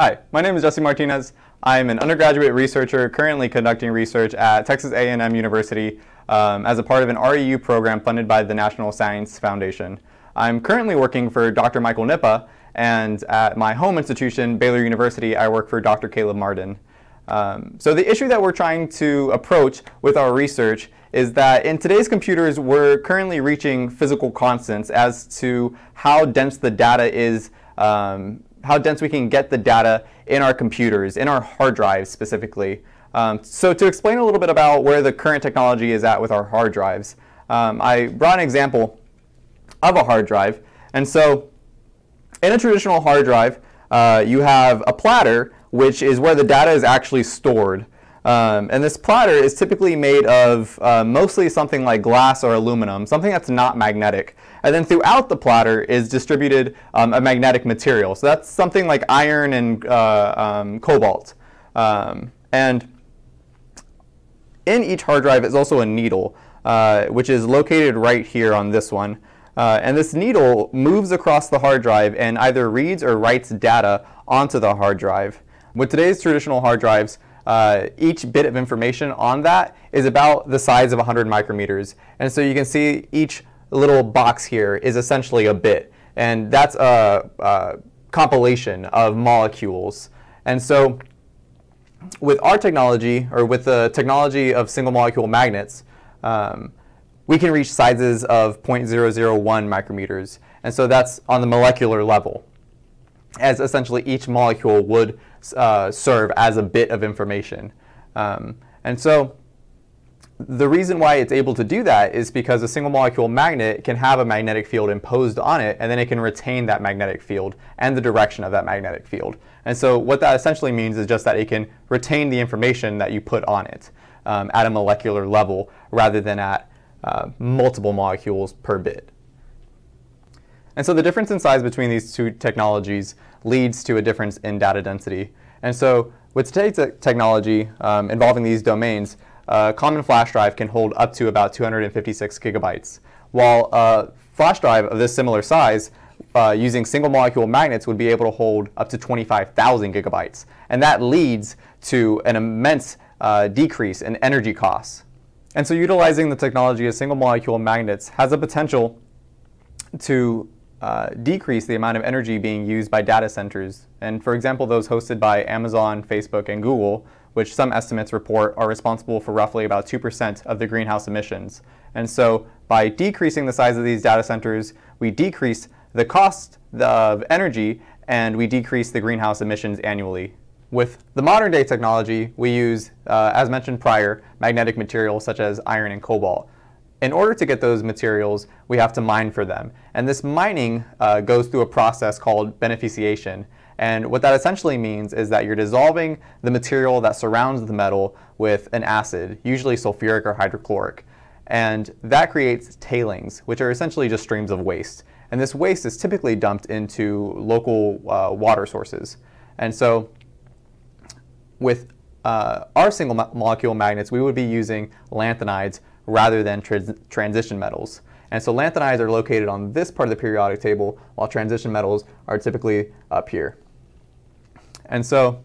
Hi, my name is Jesse Martinez. I'm an undergraduate researcher currently conducting research at Texas A&M University um, as a part of an REU program funded by the National Science Foundation. I'm currently working for Dr. Michael Nippe, and at my home institution, Baylor University, I work for Dr. Caleb Martin. Um, so the issue that we're trying to approach with our research is that in today's computers, we're currently reaching physical constants as to how dense the data is um, how dense we can get the data in our computers, in our hard drives specifically. Um, so to explain a little bit about where the current technology is at with our hard drives, um, I brought an example of a hard drive. And so in a traditional hard drive, uh, you have a platter, which is where the data is actually stored. Um, and this platter is typically made of uh, mostly something like glass or aluminum, something that's not magnetic. And then throughout the platter is distributed um, a magnetic material. So that's something like iron and uh, um, cobalt. Um, and in each hard drive is also a needle, uh, which is located right here on this one. Uh, and this needle moves across the hard drive and either reads or writes data onto the hard drive. With today's traditional hard drives, uh, each bit of information on that is about the size of 100 micrometers. And so you can see each little box here is essentially a bit. And that's a, a compilation of molecules. And so with our technology, or with the technology of single molecule magnets, um, we can reach sizes of 0.001 micrometers. And so that's on the molecular level, as essentially each molecule would uh, serve as a bit of information. Um, and so the reason why it's able to do that is because a single molecule magnet can have a magnetic field imposed on it, and then it can retain that magnetic field and the direction of that magnetic field. And so what that essentially means is just that it can retain the information that you put on it um, at a molecular level rather than at uh, multiple molecules per bit. And so the difference in size between these two technologies leads to a difference in data density. And so with today's technology um, involving these domains, a common flash drive can hold up to about 256 gigabytes, while a flash drive of this similar size uh, using single molecule magnets would be able to hold up to 25,000 gigabytes. And that leads to an immense uh, decrease in energy costs. And so utilizing the technology of single molecule magnets has a potential to uh, decrease the amount of energy being used by data centers. And for example, those hosted by Amazon, Facebook, and Google which some estimates report are responsible for roughly about 2% of the greenhouse emissions. And so by decreasing the size of these data centers, we decrease the cost of energy and we decrease the greenhouse emissions annually. With the modern day technology, we use, uh, as mentioned prior, magnetic materials such as iron and cobalt. In order to get those materials, we have to mine for them. And this mining uh, goes through a process called beneficiation. And what that essentially means is that you're dissolving the material that surrounds the metal with an acid, usually sulfuric or hydrochloric. And that creates tailings, which are essentially just streams of waste. And this waste is typically dumped into local uh, water sources. And so with uh, our single mo molecule magnets, we would be using lanthanides rather than trans transition metals. And so lanthanides are located on this part of the periodic table, while transition metals are typically up here. And so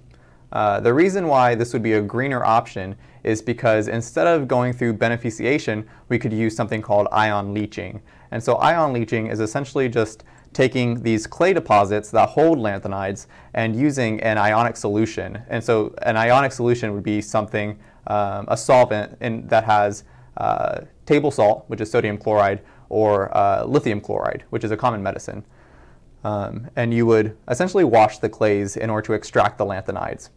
uh, the reason why this would be a greener option is because instead of going through beneficiation, we could use something called ion leaching. And so ion leaching is essentially just taking these clay deposits that hold lanthanides and using an ionic solution. And so an ionic solution would be something, um, a solvent in, that has table salt, which is sodium chloride, or uh, lithium chloride, which is a common medicine. Um, and you would essentially wash the clays in order to extract the lanthanides.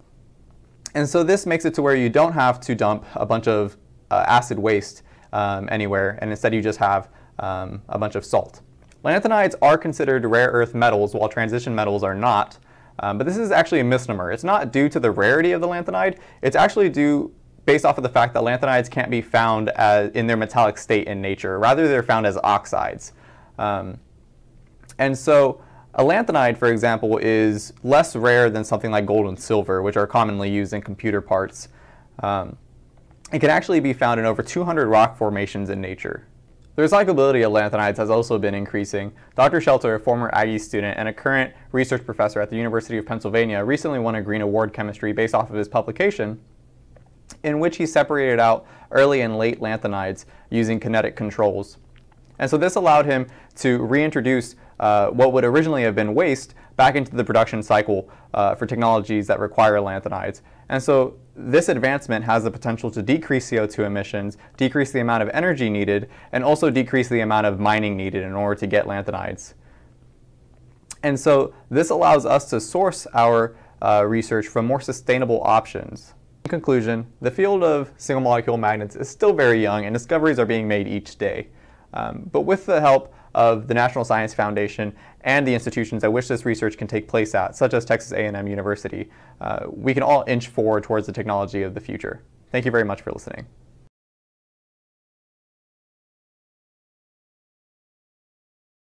And so this makes it to where you don't have to dump a bunch of uh, acid waste um, anywhere, and instead you just have um, a bunch of salt. Lanthanides are considered rare earth metals, while transition metals are not. Um, but this is actually a misnomer. It's not due to the rarity of the lanthanide. It's actually due based off of the fact that lanthanides can't be found as, in their metallic state in nature. Rather, they're found as oxides. Um, and so a lanthanide, for example, is less rare than something like gold and silver, which are commonly used in computer parts. Um, it can actually be found in over 200 rock formations in nature. The recyclability of lanthanides has also been increasing. Dr. Schelter, a former Aggie student and a current research professor at the University of Pennsylvania, recently won a Green Award chemistry based off of his publication in which he separated out early and late lanthanides using kinetic controls. And so this allowed him to reintroduce uh, what would originally have been waste back into the production cycle uh, for technologies that require lanthanides. And so this advancement has the potential to decrease CO2 emissions, decrease the amount of energy needed, and also decrease the amount of mining needed in order to get lanthanides. And so this allows us to source our uh, research from more sustainable options. In conclusion, the field of single molecule magnets is still very young and discoveries are being made each day. Um, but with the help of the National Science Foundation and the institutions at which this research can take place at, such as Texas A&M University, uh, we can all inch forward towards the technology of the future. Thank you very much for listening.